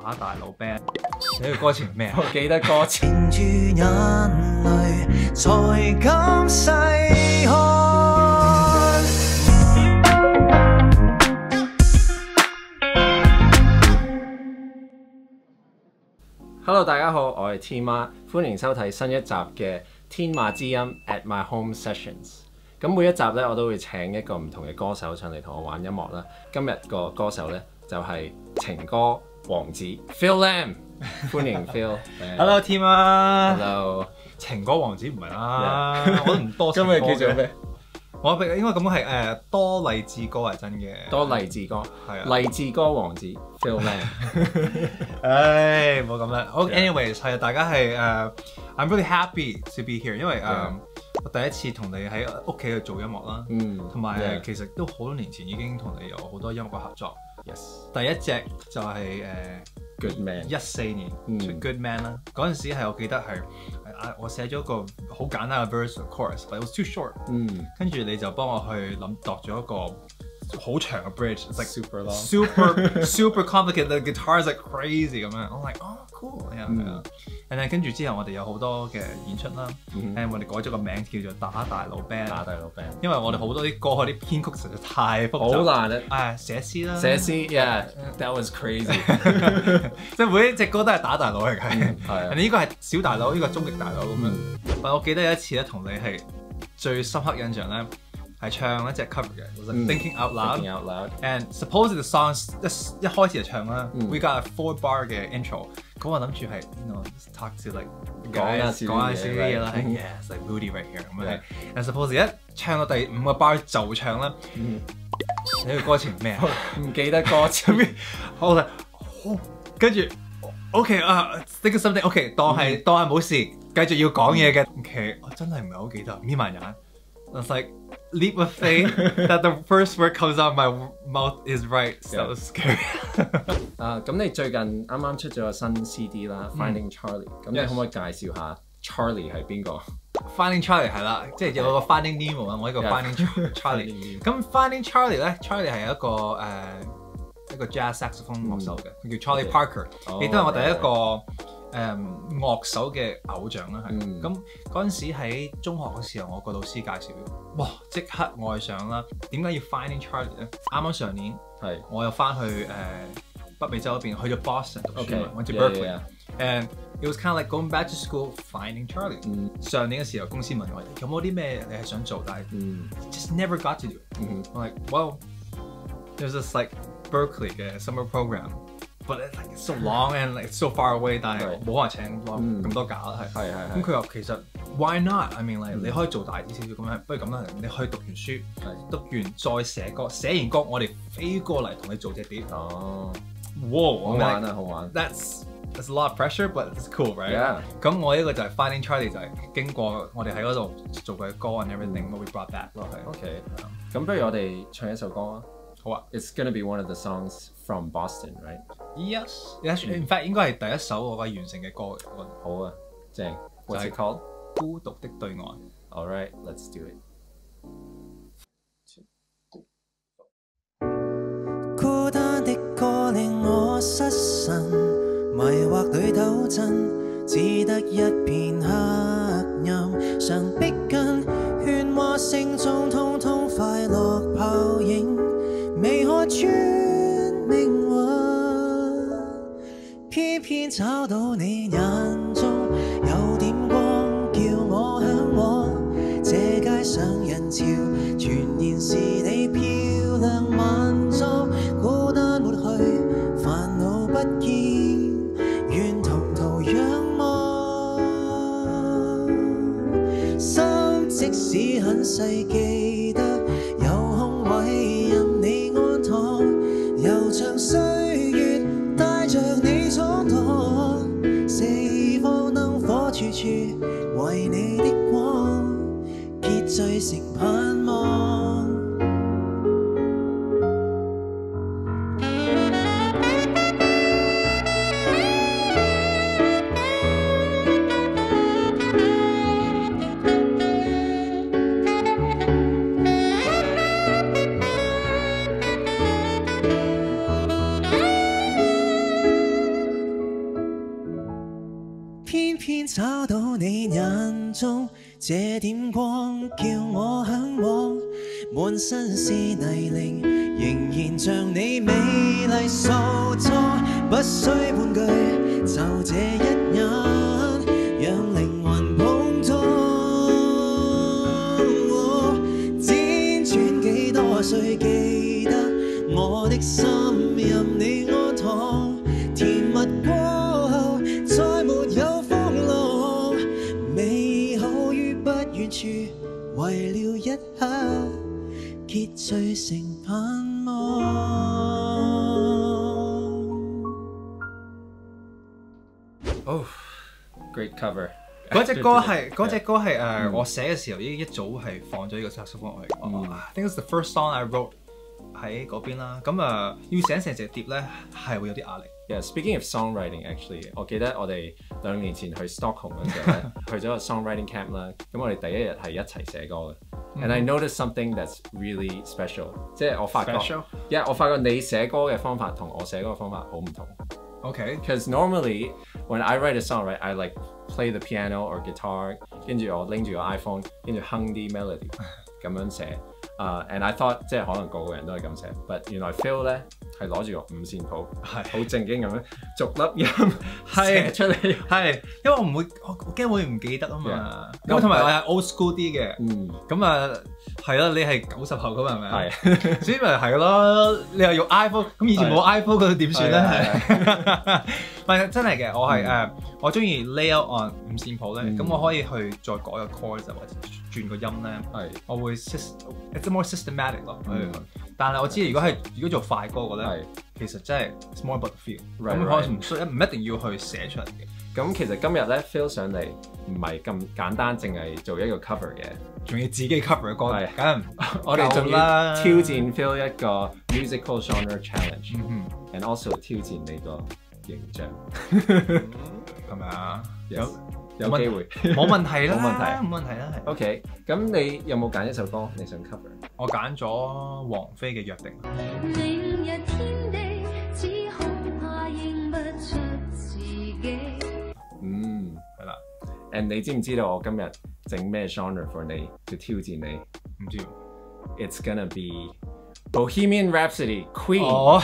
打大佬 band。你個歌詞係咩啊？我記得歌詞。凝住眼淚，才敢細看。Hello，大家好，我係天媽，歡迎收睇新一集嘅天馬之音 At My Home Sessions。咁每一集咧，我都會請一個唔同嘅歌手上嚟同我玩音樂啦。今日個歌手咧就係、情歌王子 Phil Lam，歡迎 Phil。Hello team 啊 Hello，情歌王子唔係啦，我都唔多情今歌嘅？日叫做咩？我應該咁講係誒多勵志歌係真嘅，多勵志歌，係啊。勵志歌王子 Phil Lam。唉，冇咁啦。好 Yeah.，anyways 係啊，大家係誒，I'm really happy to be here，因為誒我第一次同你喺屋企度做音樂啦，嗯，同埋其實都好多年前已經同你有好多音樂嘅合作。Yes，第一隻就係誒 Good man。一四年嗯出 Good Man 啦，嗰陣時係我記得係啊，我寫咗個好簡單嘅 verse chorus，but it was too short。嗯跟住你就幫我去諗度咗一個好長嘅 long。super super complicated。The guitar is like crazy 咁樣。我 like 哦 cool，係啊係啊。跟住之後我哋有好多嘅演出啦嗯我哋改咗個名叫做打大佬 band，打大佬 band。因為我哋好多啲歌啲編曲實在太複雜。好難啊！誒寫詩啦，寫詩，yeah，that was crazy。即係每一隻歌都係打大佬嚟嘅。係啊呢個係小大佬，呢個係終極大佬咁樣。嗯但我記得有一次咧，同你係最深刻印象咧，係唱一隻 cover 嘅 Thinking Out Loud。Thinking out loud。And supposedly the songs 一一開始就唱啦、嗯 w e got a four bar 嘅 intro。咁我諗住係 know talk to like 講下講下少啲嘢啦，yes like moody right here 咁樣 Yeah。And supposedly 一唱到第五個 bar 就唱啦，嗯你個歌詞係咩啊？唔記得歌詞。好啦，好，跟住 OK 啊，think of something，OK，當係當係冇事，繼續要講嘢嘅。OK，我真係唔係好記得，眯埋眼。It's like leap of faith that the first word comes out of my mouth is right. So Yeah. scary. 啊，咁你最近啱啱出咗个新 CD 啦，Finding Charlie。咁你 Yes 可唔可以介绍下 Charlie 系边个？ Finding Charlie 系啦，即系有个 Finding Nemo 啦，我呢个 Yeah. Finding Char- Charlie。咁 Finding Charlie 咧，Charlie 系一个诶、一个 jazz saxophone 乐手嘅，佢叫 Charlie Okay. Parker，哦亦都系我第一个 誒、樂手嘅偶像啦，係。嗯咁嗰陣時喺中學嘅時候，我個老師介紹，哇！即刻愛上啦。點解要 Finding Charlie 咧？啱啱上年係我又翻去誒、北美洲嗰邊，去咗 Boston 讀書 to yeah, Berkeley。And it was kind of like going back to school, finding Charlie。嗯上年嘅時候，公司問我有冇啲咩你係想做，但係嗯 just never got to do it。嗯 I'm like, well, there's this like Berkeley 嘅 summer program, but it's like it's so long and like it's so far away，但係冇可能請咁多嗯咁多假啦，係。係係咁佢話其實 why not？I mean 嗯 like 你可以做大啲少少咁樣，不如咁啦，你去讀完書，係讀完再寫歌，寫完歌我哋飛過嚟同你做隻碟。哦，哇！好玩啊好玩。That's that's a lot of pressure, but it's cool, right? Yeah 咁我呢個就係 Finding Charlie 就係經過我哋喺嗰度做佢嘅歌 and everything，we brought back 落去。OK，咁不如我哋唱一首歌啊。好啊。 It's gonna be one of the songs from Boston, right？ Yes. In fact 应该系第一首我嘅完成嘅歌嚟我好啊，正。就 What's 系 it called? 孤独的对岸。 All right, let's do it. 孤单的歌令我失神，迷惑里抖震，只得一 着你闯荡，四方灯火处处为你的光。结聚成盼望。身是泥泞，仍然像你美麗塑裝，不需半句，就這一眼，讓靈魂碰撞。輾轉幾多歲，記得我的心任你安躺，甜蜜過後再沒有風浪，美好於不遠處，為了結聚成盼望。哦，great cover。嗰只歌係嗰隻歌係誒，嗯我寫嘅時候已經一早係放咗呢個 saxophone 落去。think it's the first song I wrote 喺嗰邊啦。咁啊，要寫成隻碟咧係會有啲壓力。Yeah, speaking of songwriting, actually，我记得我哋两年前去 Stockholm 嗰阵时候咧，去咗个 songwriting camp 啦。咁我哋第一日系一齐写歌嘅。And I noticed something that's really special，即系我发觉 Special？ yeah，我发觉你写歌嘅方法同我写歌嘅方法好唔同。 OK， Because normally when I write a song, right, I like play the piano or guitar，跟住我拎住个 iPhone，跟住哼啲 melody 咁样写。 Uh, and I thought 即係可能個個人都係咁寫，but 原來 Phil 咧係攞住個五線譜，係好正經咁樣逐粒音係寫出嚟。係，因為我唔會，我我驚會唔記得啊嘛。咁同埋我係 old school 啲嘅。嗯，咁啊，係啦，你係九十後噶嘛係咪？係。所以咪係咯，你又用 iPhone，咁以前冇 iPhone 嗰度點算咧？係唔係真係嘅，我係嗯。誒，我中意 layout on 五線譜咧，嗯。咁我可以去再改個 chord 或者轉個音咧，係。我會 system，it's more systematic 咯。嗯但係我知如果係如果做快歌嘅咧，係。其實真係 it's more about the feel，Right, 咁能唔需唔一定要去寫出嚟嘅，咁其實今日咧 feel 上嚟唔係咁簡單，淨係做一個 cover 嘅，仲要自己 cover 嘅歌，係。梗係唔 我哋仲要挑戰 feel 一個 musical genre challenge，and 嗯 also 挑戰你個形象。哼，係咪啊？有有機會。冇問題啦，冇問題冇問題啦。係 OK，咁你有冇揀一首歌你想 cover？我揀咗王菲嘅《約定》。明日天地，只恐怕認不出自己。嗯，係啦，and 你知唔知道我今日整咩 genre for 你，去挑戰你唔知。？It's gonna be Bohemian Rhapsody Queen。哦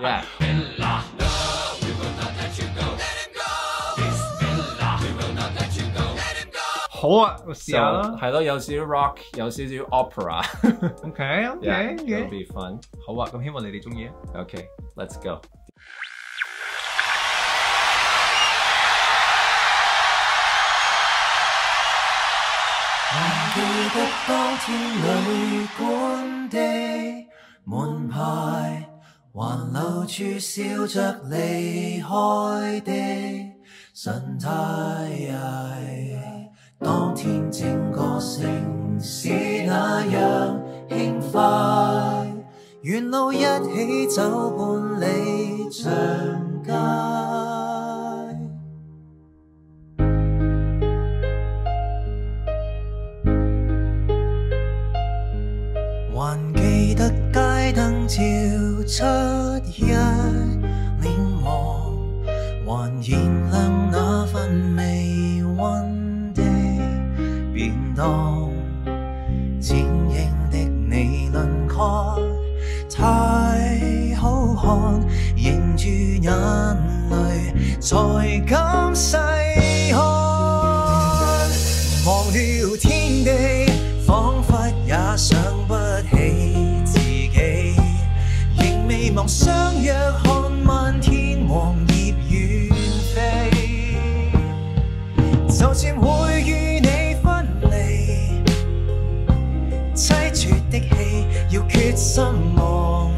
，Yeah。好啊，我試下啦。係咯，有少少 rock，有少少 opera。OK Yeah, OK it'll。be fun. 好啊，咁希望你哋中意啊。Okay, let's go. 記得當天旅館的門牌，還留住笑着離開的神態。當天整個城市那樣輕快，沿路一起走半里長街。還記得街燈照出一臉黃，還燃凝住眼淚才敢細看。忘了天地，彷彿也想不起自己，仍未忘相約看漫天黃葉遠飛。就算會與你分離，凄絕的戏要決心忘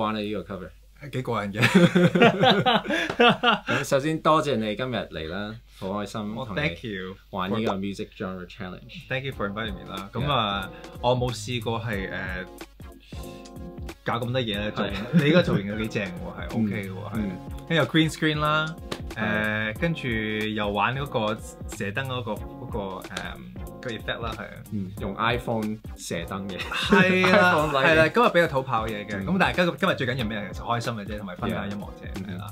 玩啊呢個 cover。幾過癮嘅。首先多謝你今日嚟啦，好開心我同你玩呢個 music genre challenge。thank you for inviting me 啦。咁啊，我冇試過係誒搞咁多嘢咧做係。你呢個造型有幾正喎，係 OK 嘅喎。跟住有 green screen 啦，誒跟住又玩嗰個射燈嗰個嗰個誒個 effect 啦，係啊。嗯，用 iPhone 射燈嘅。係啦係啦，今日比較土炮嘢嘅，嗯咁但係今今日最緊要咩啊？其實開心嘅啫，同埋分享音樂啫，係啦。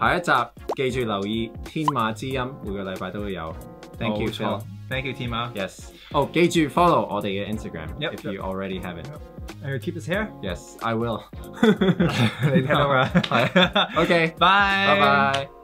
下一集記住留意天馬之音，每個禮拜都會有。Thank you, Phil. Thank you team 啊 Yes. 哦，記住 follow 我哋嘅 Instagram if you already have it. And you keep this here，Yes, I will. 你聽到嘛？係 OK，拜拜拜。